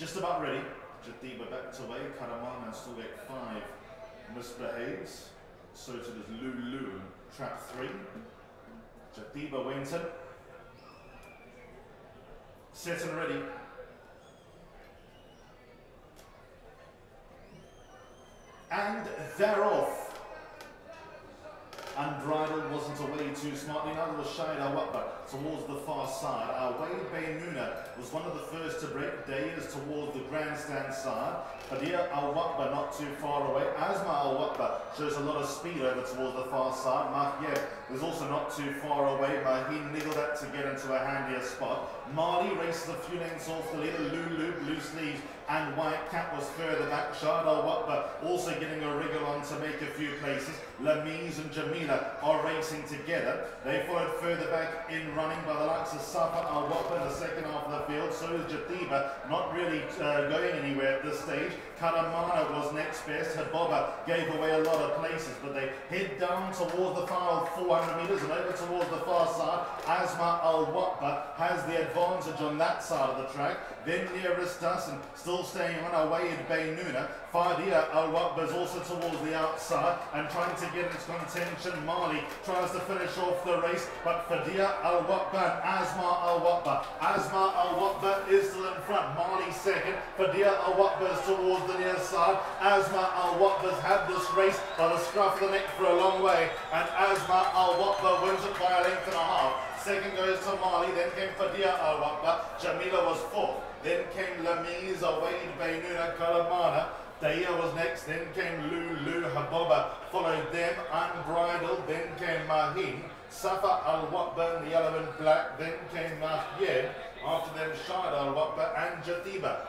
Just about ready. Jatiba back to away. Karaman and still get five misbehaves. So to this Lulu trap three. Jatiba Winton. Set and ready. And they're off. Unbridled wasn't away too smartly. It was Shahid Al Wakba towards the far side. Baynuna was one of the first to break. Dayers towards the grandstand side. Hadia Awakba not too far away. Asma Shows a lot of speed over towards the far side. Mahyev was also not too far away, he niggled that to get into a handier spot. Mali races a few lengths off the leader. Lulu, blue sleeves, and White Cat was further back. Shahid Al Wakba also getting a wriggle on to make a few places. Lamise and Jamila are racing together. They followed further back in running by the likes of Safa Al Wakba in the second half of the field. Is not really uh, going anywhere at this stage. Karamana was next best. Haboba gave away a lot of places, but they head down towards the final 400 metres and over towards the far side. Asma Al Wakba has the advantage on that side of the track. Then nearest us and still staying on our way in Baynuna. Fadia Al Wakba is also towards the outside and trying to get into contention. Mali tries to finish off the race, but Fadia Al Wakba and Asma Al Wakba. Asma Al Wakba is in front. Mali second. Fadia is towards the near side. Asma Al Wakba's had this race by the scruff of the neck for a long way, and Asma Al Wakba wins it by a length and a half. Second goes to Mali, then came Fadia Al Wakba. Jamila was fourth. Then came Lamiz, Wade, Baynuna, Kalamana. Daya was next, then came Lulu, Haboba, followed them, Unbridled, then came Mahin, Safa Al Wakba in the yellow and black, then came Mahyed, after them Shahid Al Wakba and Jatiba.